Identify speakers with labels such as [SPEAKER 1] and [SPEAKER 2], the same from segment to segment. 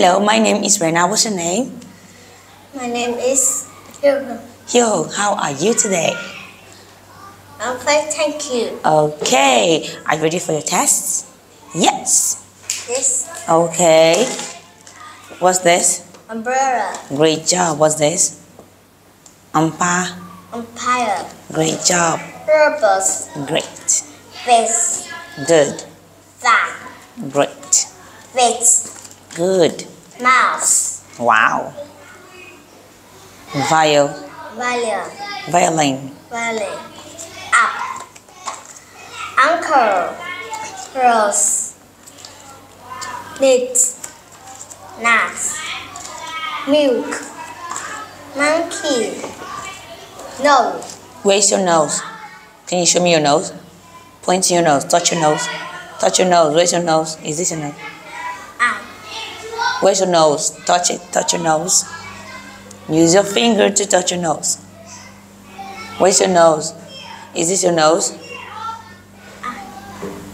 [SPEAKER 1] Hello, my name is Rena. What's your name?
[SPEAKER 2] My name is Hugo.
[SPEAKER 1] Yo, how are you today?
[SPEAKER 2] I'm fine, thank you.
[SPEAKER 1] Okay, are you ready for your tests? Yes.
[SPEAKER 2] This
[SPEAKER 1] Okay. What's this?
[SPEAKER 2] umbrella,
[SPEAKER 1] Great job. What's this? Umpire.
[SPEAKER 2] umpire,
[SPEAKER 1] Great job.
[SPEAKER 2] purpose,
[SPEAKER 1] Great.
[SPEAKER 2] face,
[SPEAKER 1] Good.
[SPEAKER 2] fan,
[SPEAKER 1] Great.
[SPEAKER 2] face,
[SPEAKER 1] Good.
[SPEAKER 2] mouse,
[SPEAKER 1] Wow. Viol.
[SPEAKER 2] violin,
[SPEAKER 1] Violin.
[SPEAKER 2] valley, up, uncle, rose, knit, nuts, milk, monkey, no,
[SPEAKER 1] Where's your nose? Can you show me your nose? Point to your nose. Touch your nose. Touch your nose. Where's your nose? Is this your nose? Where's your nose? Touch it. Touch your nose. Use your finger to touch your nose. Where's your nose? Is this your nose?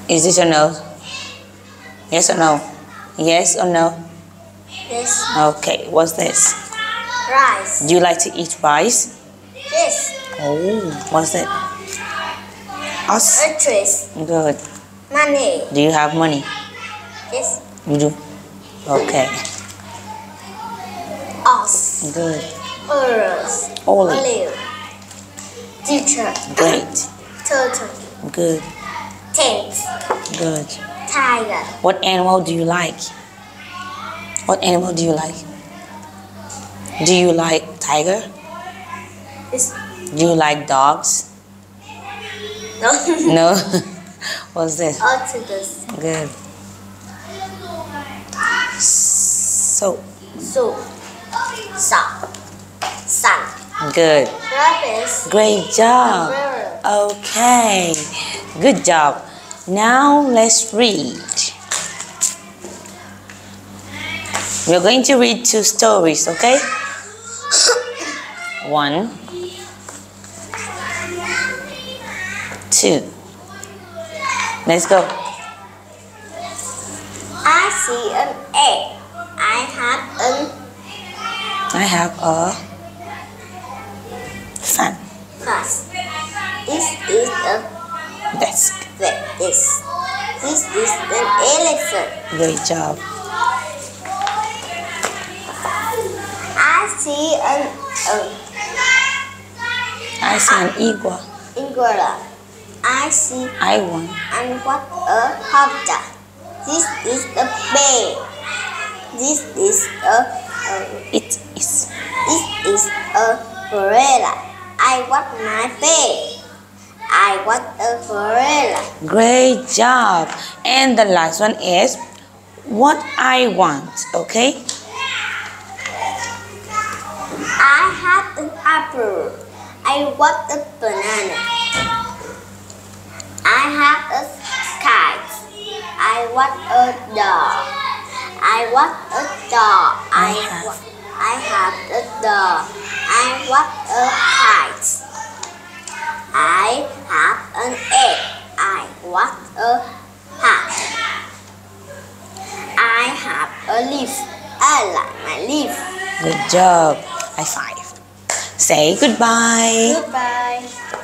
[SPEAKER 1] Is this your nose? Yes or no? Yes or no?
[SPEAKER 2] this,
[SPEAKER 1] Okay, what's this?
[SPEAKER 2] rice,
[SPEAKER 1] Do you like to eat rice?
[SPEAKER 2] Yes.
[SPEAKER 1] Oh, what's that? Us.
[SPEAKER 2] actress,
[SPEAKER 1] Good.
[SPEAKER 2] money,
[SPEAKER 1] Do you have money?
[SPEAKER 2] Yes.
[SPEAKER 1] You do? Okay,
[SPEAKER 2] us,
[SPEAKER 1] good.
[SPEAKER 2] Oros,
[SPEAKER 1] Olive.
[SPEAKER 2] olive, teacher,
[SPEAKER 1] Great.
[SPEAKER 2] turtle,
[SPEAKER 1] Good.
[SPEAKER 2] tent,
[SPEAKER 1] Good.
[SPEAKER 2] tiger,
[SPEAKER 1] What animal do you like? What animal do you like? Do you like tiger?
[SPEAKER 2] this,
[SPEAKER 1] Do you like dogs?
[SPEAKER 2] no,
[SPEAKER 1] No. What's this?
[SPEAKER 2] octopus,
[SPEAKER 1] Good. So
[SPEAKER 2] soup, sock, sun,
[SPEAKER 1] good.
[SPEAKER 2] rabbit,
[SPEAKER 1] Great job.
[SPEAKER 2] umbrella,
[SPEAKER 1] Okay. Good job. Now let's read. We're going to read two stories, okay? One, two. Let's go.
[SPEAKER 2] I see an egg, I have an
[SPEAKER 1] I have a fan
[SPEAKER 2] bus, this is a
[SPEAKER 1] desk.
[SPEAKER 2] this, this is an elephant,
[SPEAKER 1] Great job.
[SPEAKER 2] I see an, an
[SPEAKER 1] I see an iguana.
[SPEAKER 2] iguana, I see
[SPEAKER 1] I want.
[SPEAKER 2] and what a hunter. This is a bear. This is a, a
[SPEAKER 1] It is.
[SPEAKER 2] this is a gorilla. I want my bear. I want a gorilla.
[SPEAKER 1] Great job. And the last one is what I want, okay?
[SPEAKER 2] I have an apple. I want a banana. I want a dog. I want a dog. I
[SPEAKER 1] I have-
[SPEAKER 2] I have a dog. I want a kite. I have an egg. I want a hat. I have a leaf. I like my leaf.
[SPEAKER 1] Good job. High five. Say goodbye.
[SPEAKER 2] Goodbye.